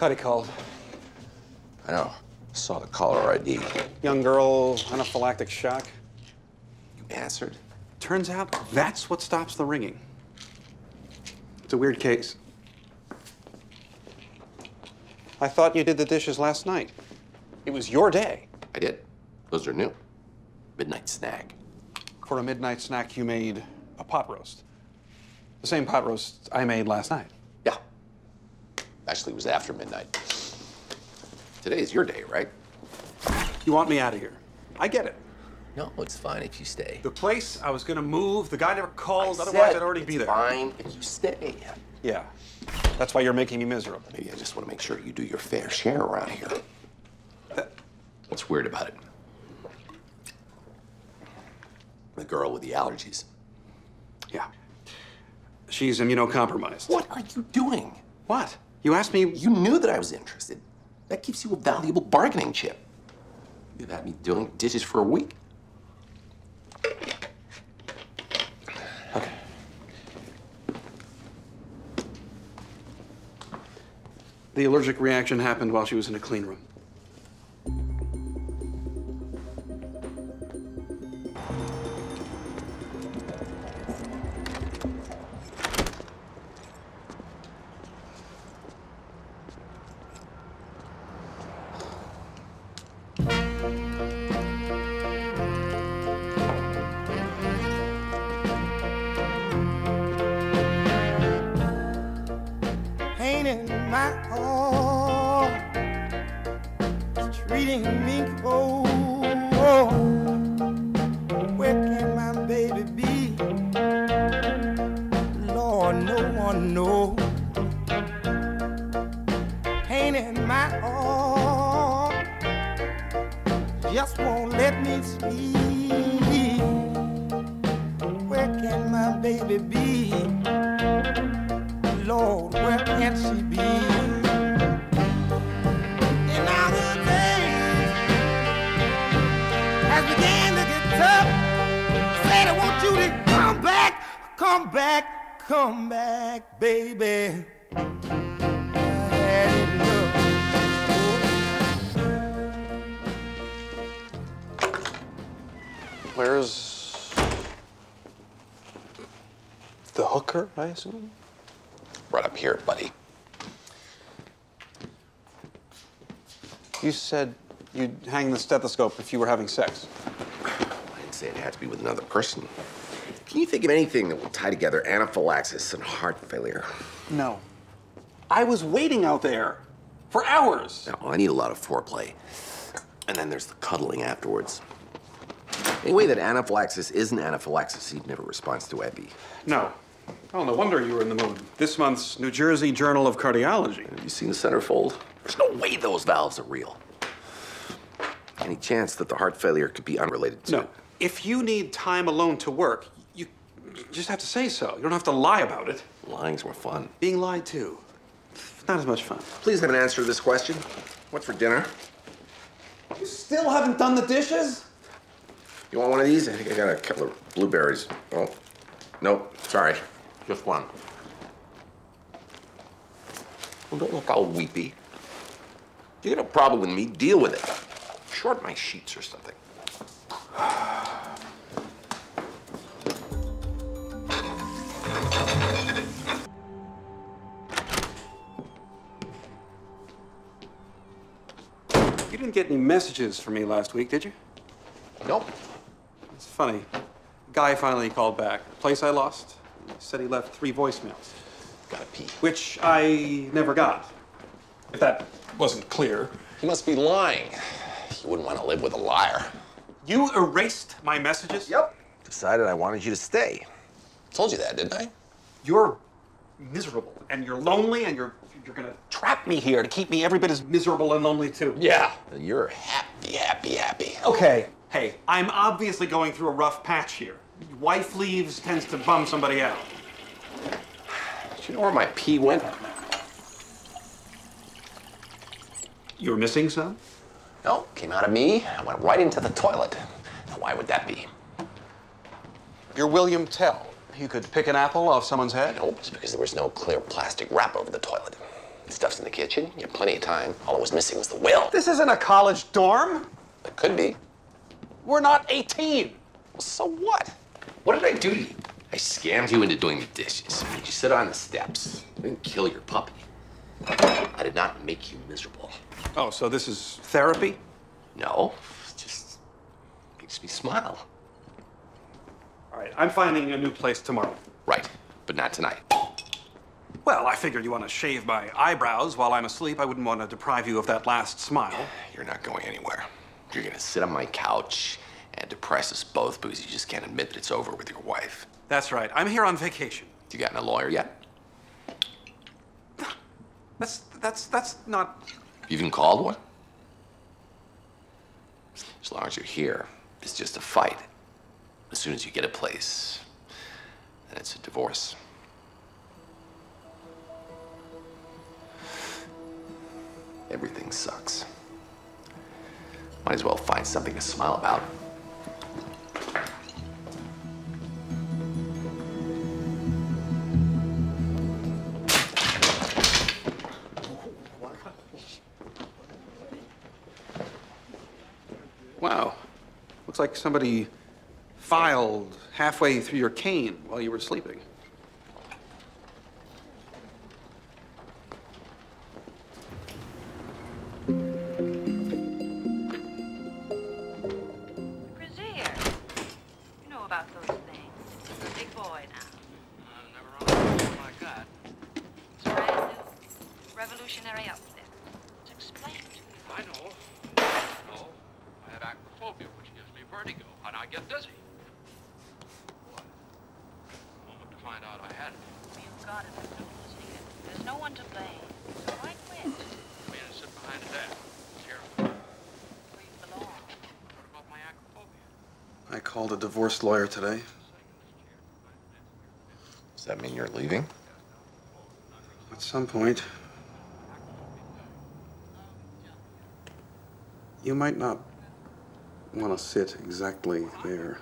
Thought he called. I know. Saw the caller ID. Young girl, anaphylactic shock. You answered? Turns out that's what stops the ringing. It's a weird case. I thought you did the dishes last night. It was your day. I did. Those are new. Midnight snack. For a midnight snack, you made a pot roast. The same pot roast I made last night. Actually, it was after midnight. Today's your day, right? You want me out of here. I get it. No, it's fine if you stay. The place I was gonna move, the guy never called, I otherwise I'd already be there. fine if you stay. Yeah. That's why you're making me miserable. Maybe I just want to make sure you do your fair share around here. That- What's weird about it? The girl with the allergies. yeah. She's immunocompromised. What are you doing? What? You asked me. You knew that I was interested. That gives you a valuable bargaining chip. You've had me doing dishes for a week. Okay. The allergic reaction happened while she was in a clean room. Is treating me cold. Where can my baby be? Lord, no one knows. Pain in my heart just won't let me sleep. Where can my baby be? Lord, where can she be? Has began to get tough. Said I want you to come back, come back, come back, baby. I had enough. Where's the hooker, I assume? Right up here, buddy. You said you'd hang the stethoscope if you were having sex. I didn't say it had to be with another person. Can you think of anything that will tie together anaphylaxis and heart failure? No. I was waiting out there for hours. No, I need a lot of foreplay. And then there's the cuddling afterwards. Anyway, that anaphylaxis isn't anaphylaxis. He never responds to epi. No. Oh, no wonder you were in the mood. This month's New Jersey Journal of Cardiology. Have you seen the centerfold? There's no way those valves are real. Any chance that the heart failure could be unrelated to No. it? If you need time alone to work, you just have to say so. You don't have to lie about it. Lying's more fun. Being lied to, not as much fun. Please have an answer to this question. What's for dinner? You still haven't done the dishes? You want one of these? I think I got a couple of blueberries. Oh, nope, sorry. Just one. Well, don't look all weepy. You got a problem with me, deal with it. Short my sheets or something. You didn't get any messages from me last week, did you? Nope. It's funny. Guy finally called back. Place I lost. He said he left three voicemails, Gotta pee. which I never got. If that wasn't clear. He must be lying. You wouldn't want to live with a liar. You erased my messages? Yep. Decided I wanted you to stay. Told you that, didn't I? You're miserable and you're lonely and you're you're gonna trap me here to keep me every bit as miserable and lonely too. Yeah. You're happy, happy, happy. Okay. Hey, I'm obviously going through a rough patch here. Wife leaves tends to bum somebody out. Do you know where my pee went? You're missing some? No, came out of me and went right into the toilet. Now, why would that be? You're William Tell. You could pick an apple off someone's head. Nope, it's because there was no clear plastic wrap over the toilet. Stuff's in the kitchen. You have plenty of time. All I was missing was the will. This isn't a college dorm. It could be. We're not 18. Well, so what? What did I do to you? I scammed you into doing the dishes. Made you sit on the steps. I didn't kill your puppy. I did not make you miserable. Oh, so this is therapy? No, it just makes me smile. All right, I'm finding a new place tomorrow. Right, but not tonight. Well, I figured you want to shave my eyebrows while I'm asleep. I wouldn't want to deprive you of that last smile. You're not going anywhere. You're gonna sit on my couch and depress us both because you just can't admit that it's over with your wife. That's right. I'm here on vacation. You gotten a lawyer yet? That's that's that's not. You even called one? As long as you're here, it's just a fight. As soon as you get a place, then it's a divorce. Everything sucks. Might as well find something to smile about. Wow. Looks like somebody filed halfway through your cane while you were sleeping. Gives me vertigo, and I get dizzy. What? The moment to find out I had it, You've got it, Mr. Brazier. There's no one to blame. So why quit? I mean, to sit behind a desk, terrible. Where you belong. What about my acrophobia? I called a divorce lawyer today. Does that mean you're leaving? At some point, you might not want to sit exactly there.